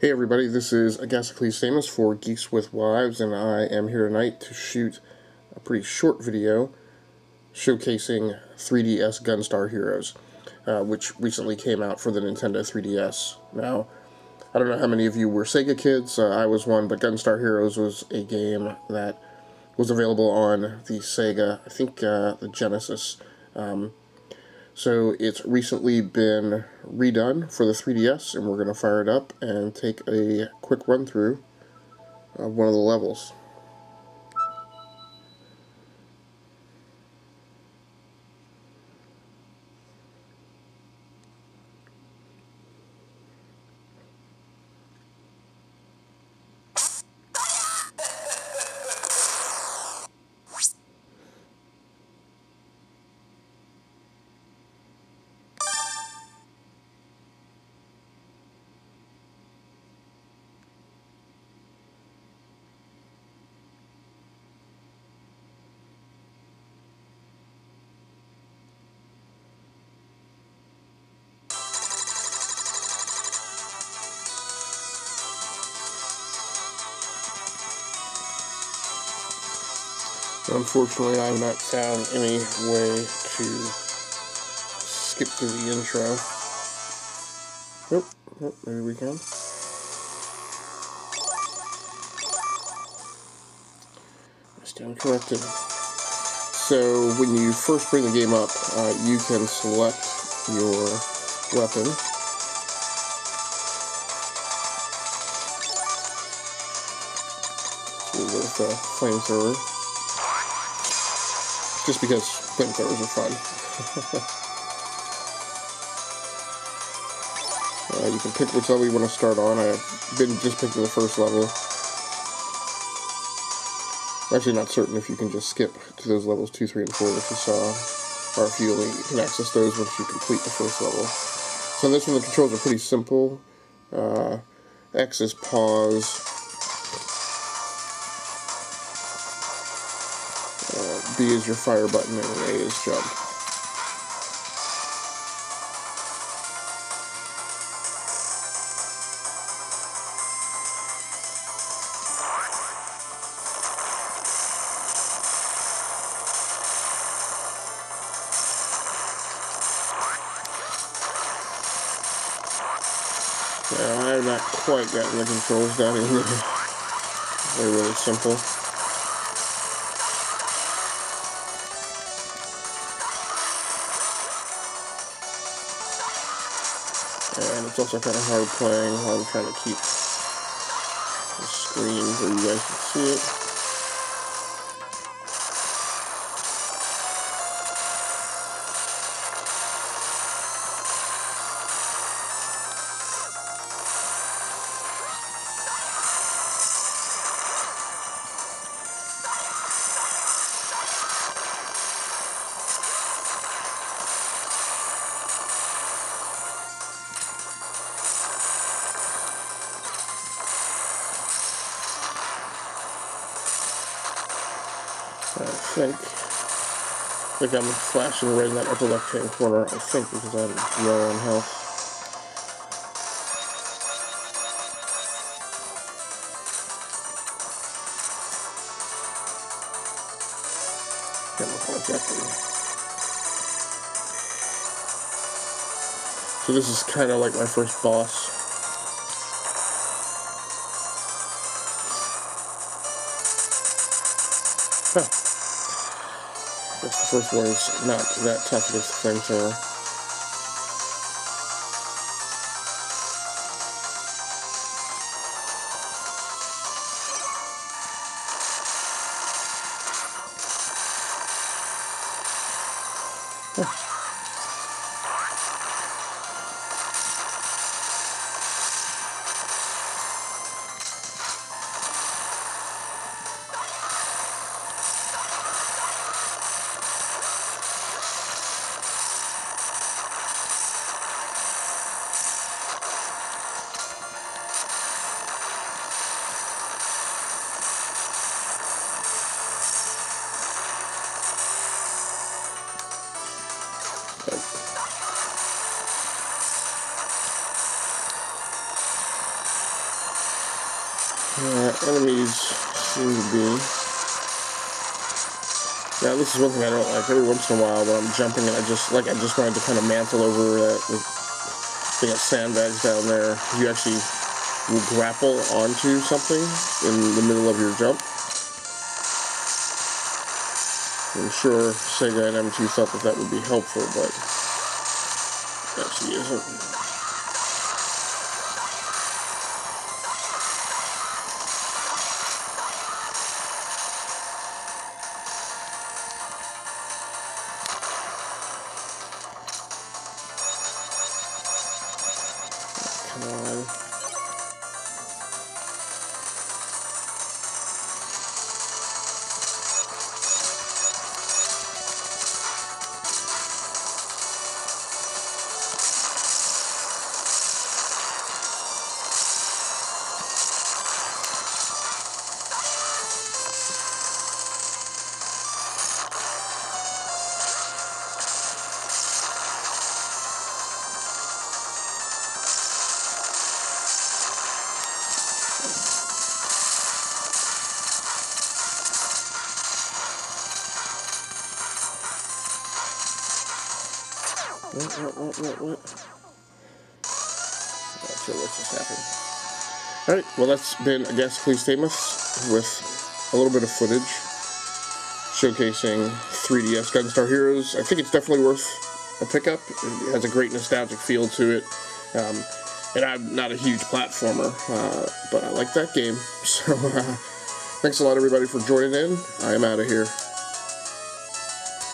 Hey everybody, this is Agasicles Stamas for Geeks with Wives, and I am here tonight to shoot a pretty short video showcasing 3DS Gunstar Heroes, uh, which recently came out for the Nintendo 3DS. Now, I don't know how many of you were Sega kids, uh, I was one, but Gunstar Heroes was a game that was available on the Sega, I think uh, the Genesis. Um, so it's recently been redone for the 3DS, and we're going to fire it up and take a quick run through of one of the levels. Unfortunately, I have not found any way to skip through the intro. Nope, nope, maybe we can. Stand corrected. So, when you first bring the game up, uh, you can select your weapon. With the flamethrower just because flamethrowers are fun. uh, you can pick which level you want to start on. I've been just picking the first level. I'm actually not certain if you can just skip to those levels 2, 3, and 4 that you saw, or if you only can access those once you complete the first level. So this one, the controls are pretty simple. Uh, X is pause, B is your fire button and A is jump. Yeah, I have not quite gotten the controls down here. They're really simple. It's also kind of hard playing while I'm trying to keep the screen where you guys can see it. Think. I think I'm flashing right in that upper left hand corner, I think, because I'm low on health. So this is kind of like my first boss. Huh. The first one is not that tough as the flamethrower. Yeah. Uh, enemies seem to be. Now this is one thing I don't like. Every once in a while when I'm jumping and I just like I just wanted to kind of mantle over that. They got sandbags down there. You actually will grapple onto something in the middle of your jump. I'm sure Sega and M2 thought that that would be helpful, but actually isn't. What, what? Not sure what just happened. Alright, well that's been I guess Please Stamas with a little bit of footage showcasing 3DS Gunstar Heroes. I think it's definitely worth a pickup. It has a great nostalgic feel to it. Um, and I'm not a huge platformer, uh, but I like that game. So uh, thanks a lot everybody for joining in. I am out of here.